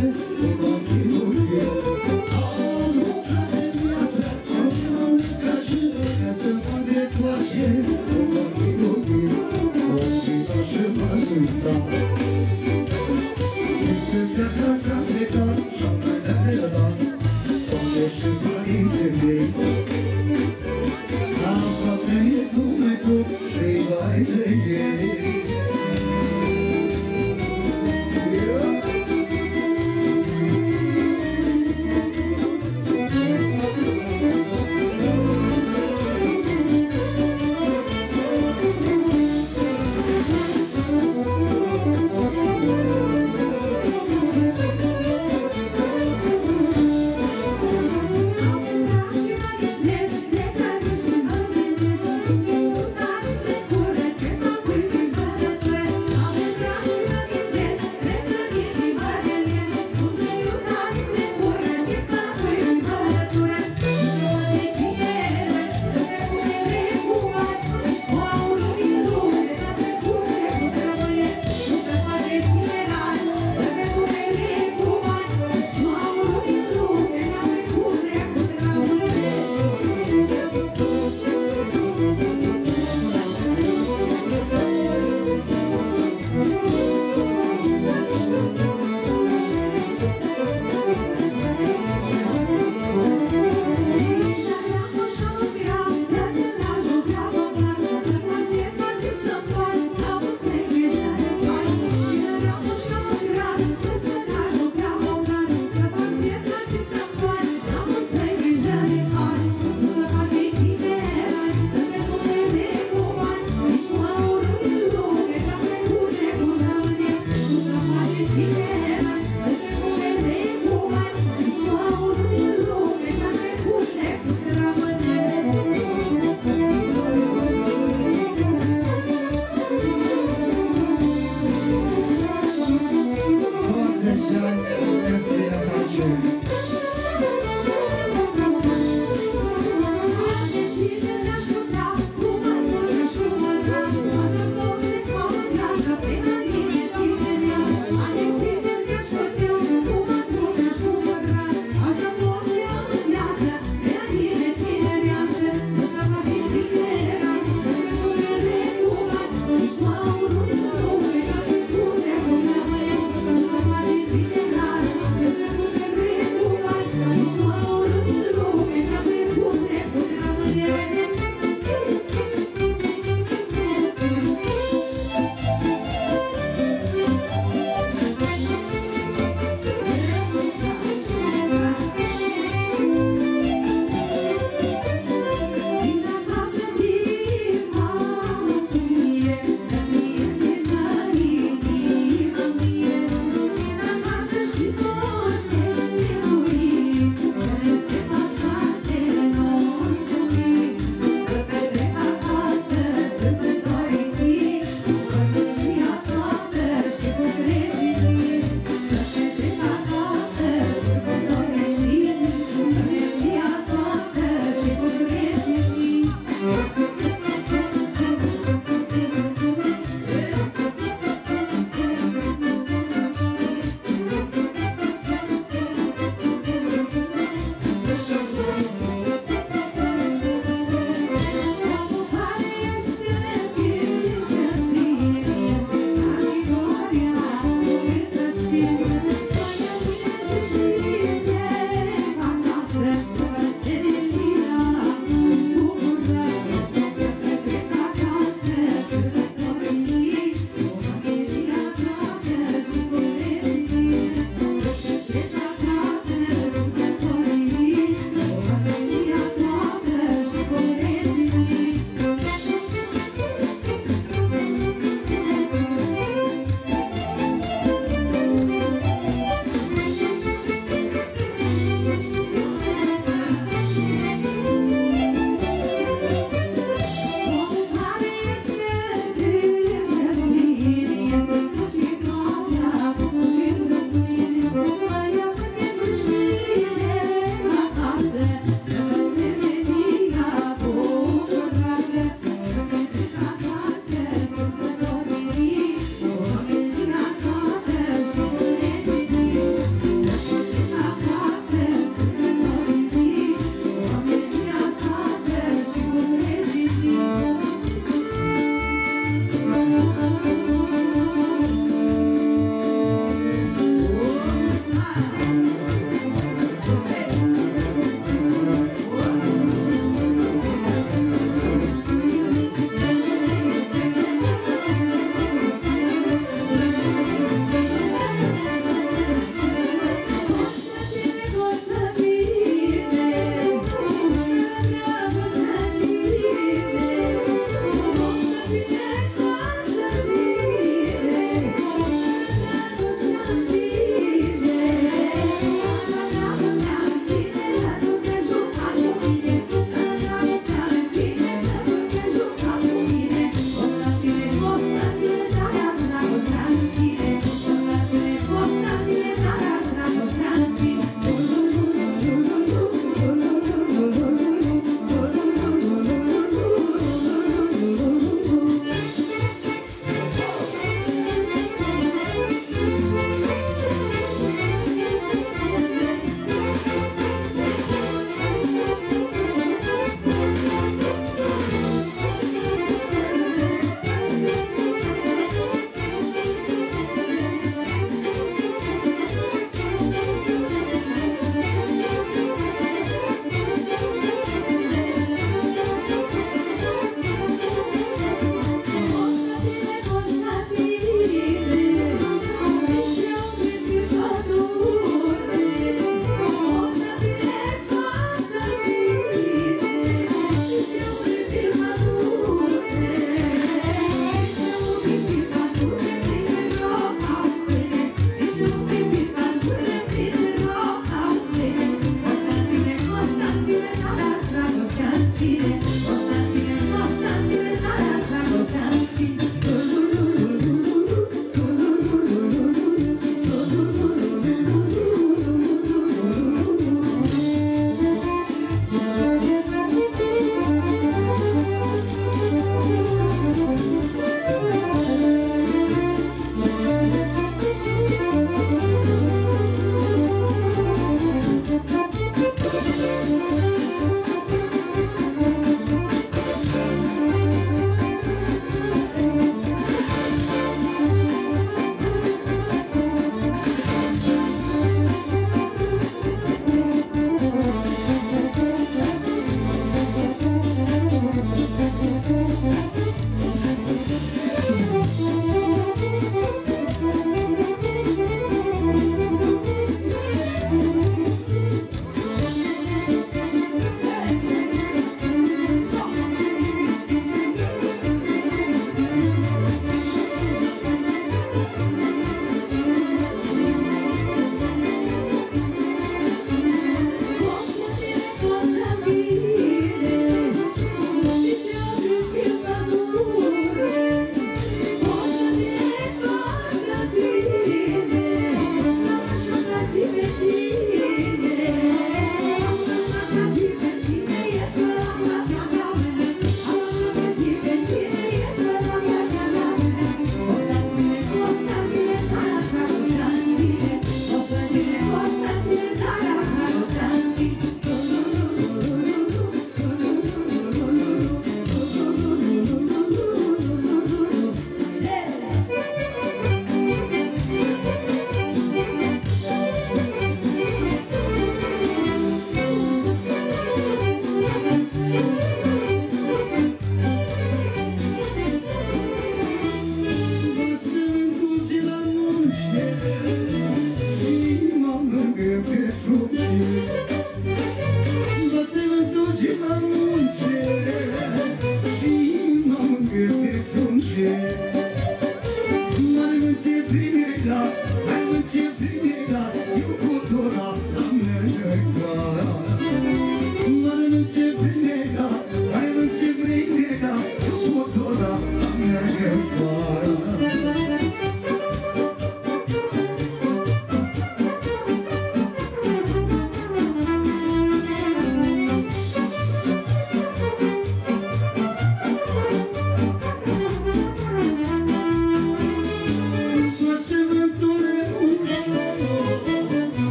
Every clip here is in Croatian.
Amen.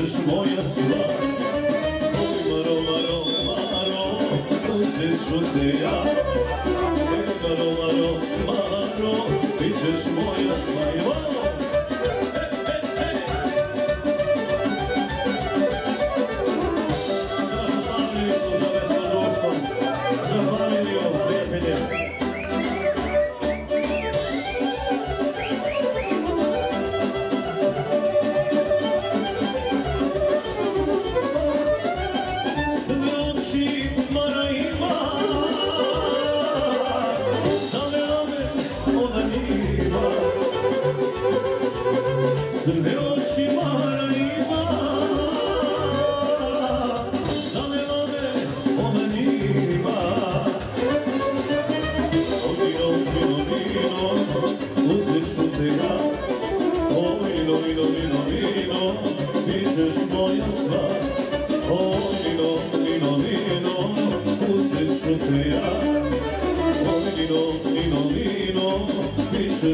budeš moja sva? Roma, Roma, Roma, Roma, nosit ću te ja. Roma, Roma, Roma, Roma, bit ćeš moja sva. I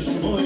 düşmanı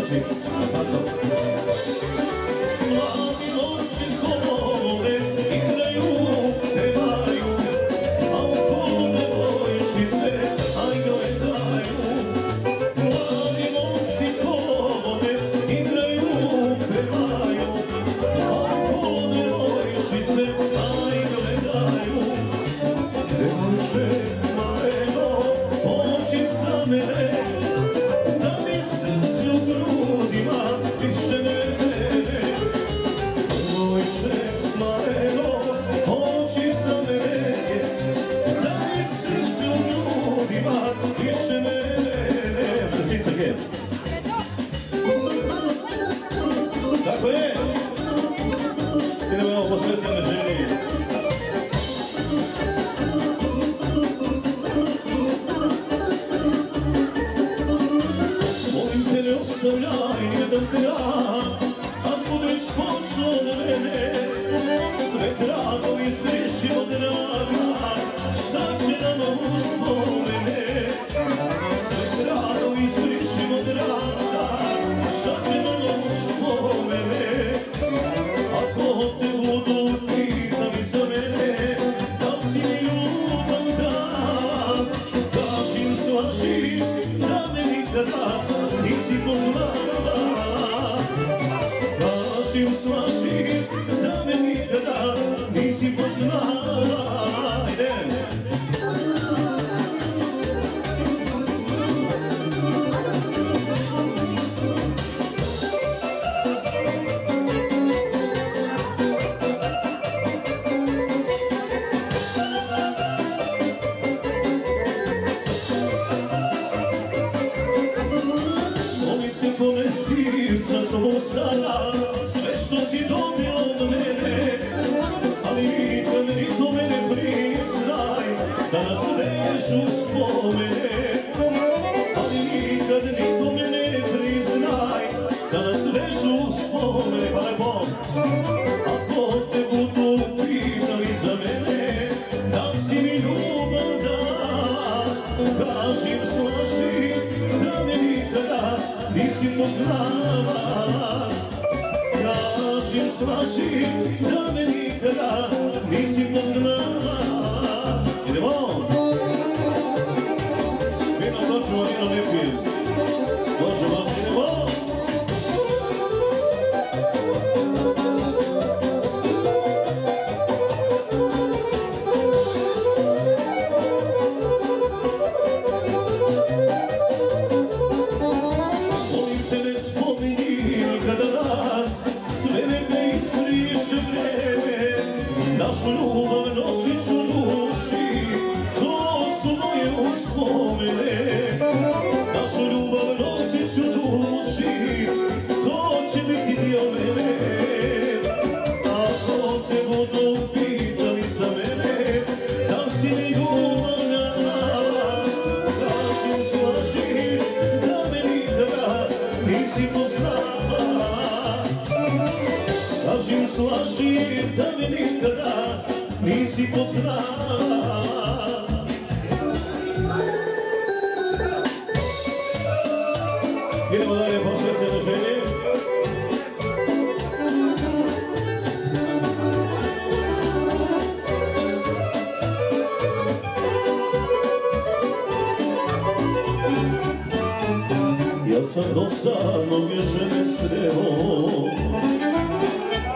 nosit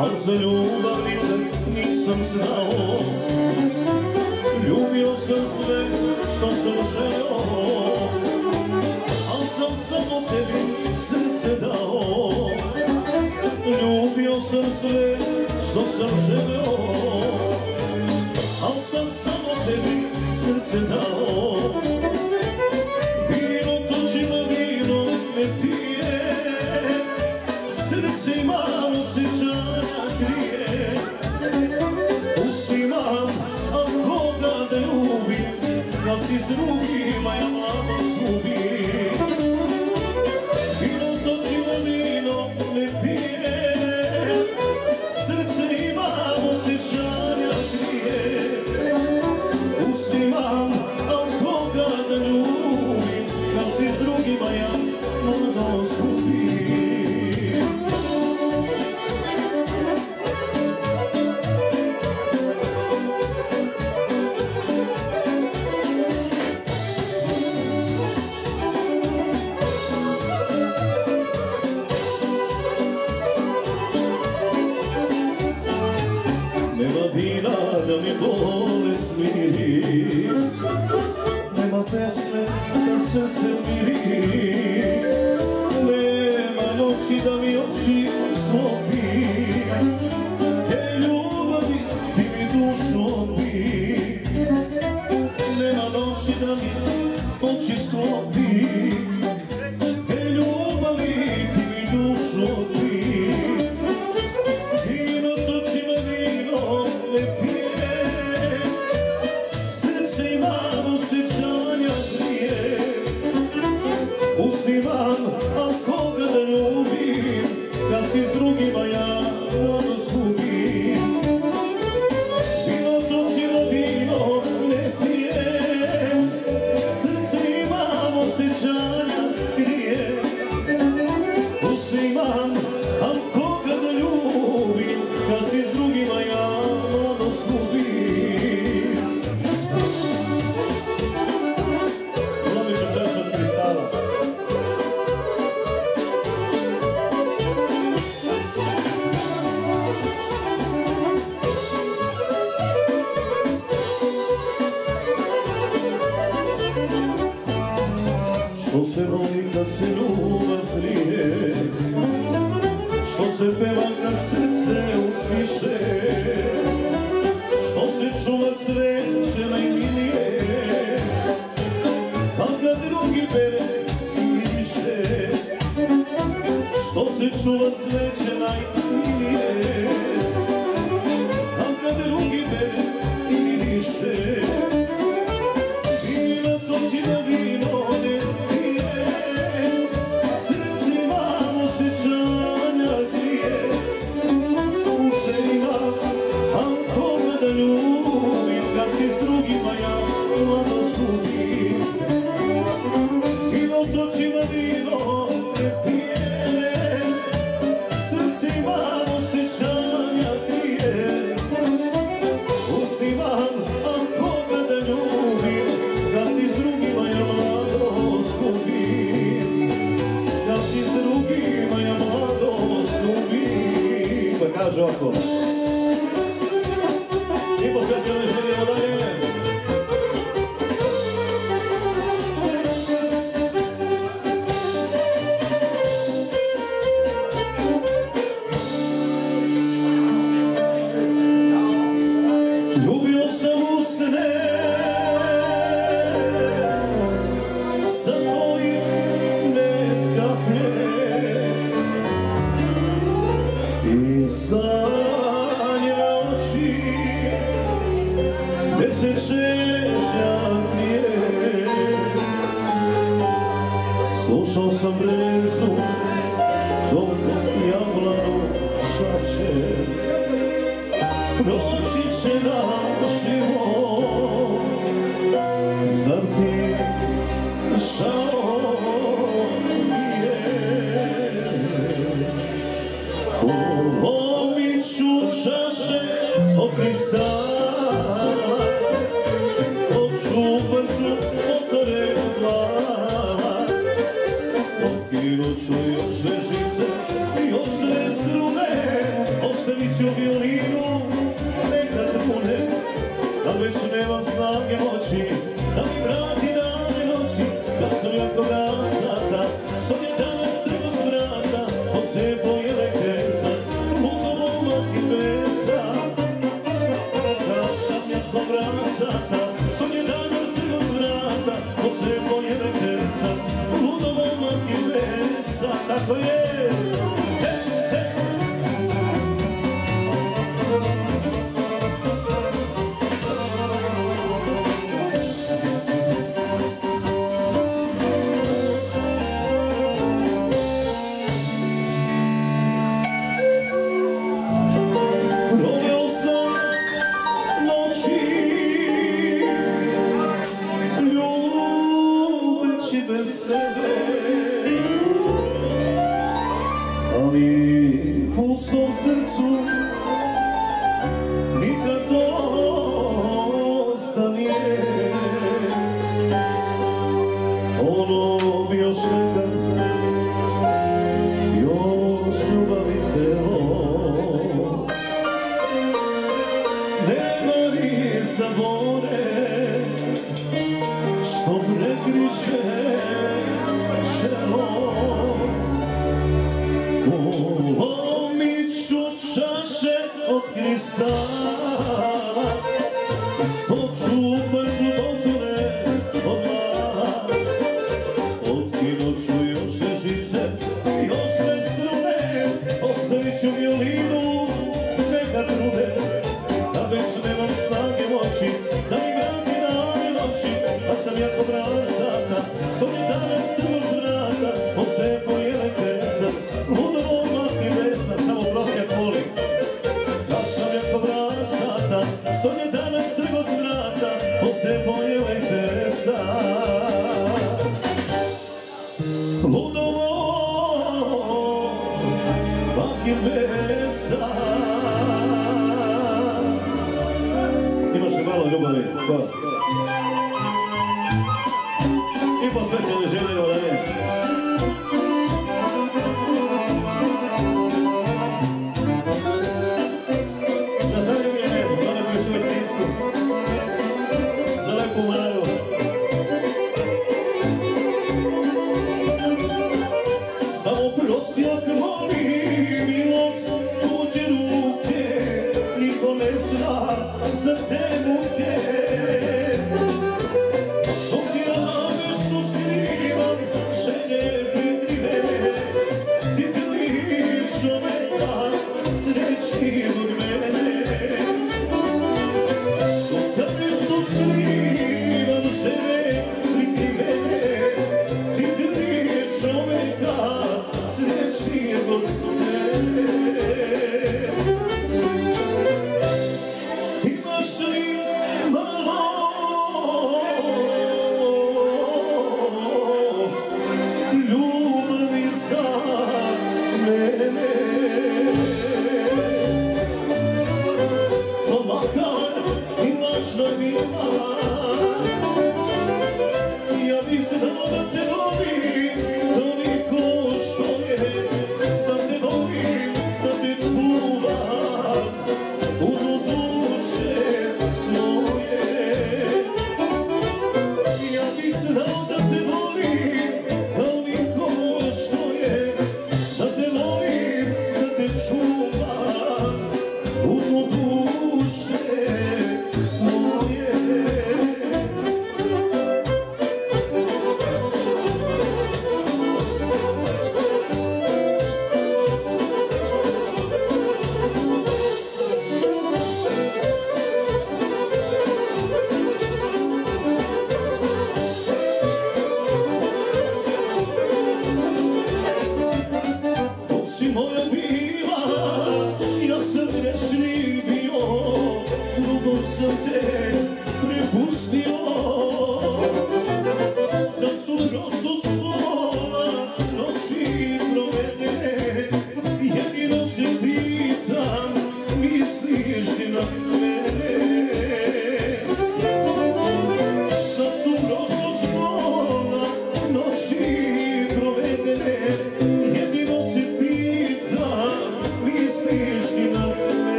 Al se ljubavi nisam znao Ljubio sam sve što sam želeo Al sam samo tebi srce dao. Ljubio sam sve što sam želeo sam jako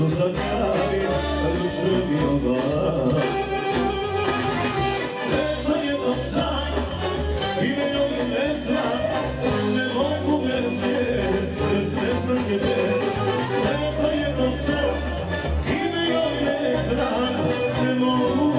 pozdravljali, ali želim vas. Sve to jedno sam, ime joj ne znam, ne mogu bez nje, bez neznanje me. Sve to jedno sam, ime joj ne znam, ne mogu